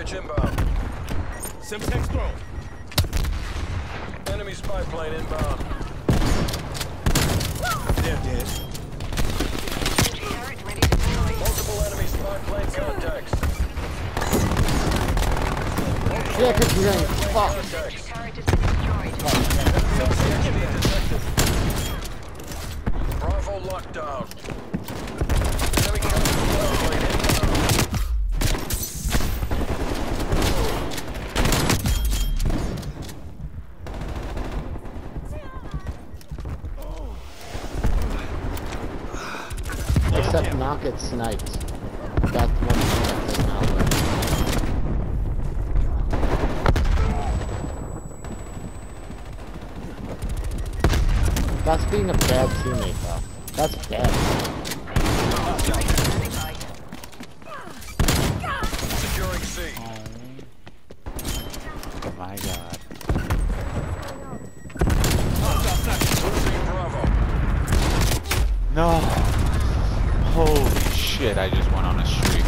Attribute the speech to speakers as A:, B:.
A: package inbound.
B: Semtex thrown.
A: Enemy spy plane inbound.
B: They're dead.
C: Turret ready to deploy.
A: Multiple enemy spy plane contacts.
D: Yeah, because you're getting fucked.
A: Contacts.
C: Turret has been
A: detected. Bravo lockdown. Enemy counter spy plane inbound.
D: Except not get sniped. That's one thing that does not work. That's being a bad teammate, though. That's bad.
A: Securing C.
E: Oh my god. No. Holy shit, I just went on a streak.